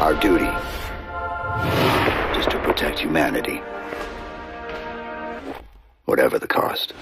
Our duty is to protect humanity. Whatever the cost.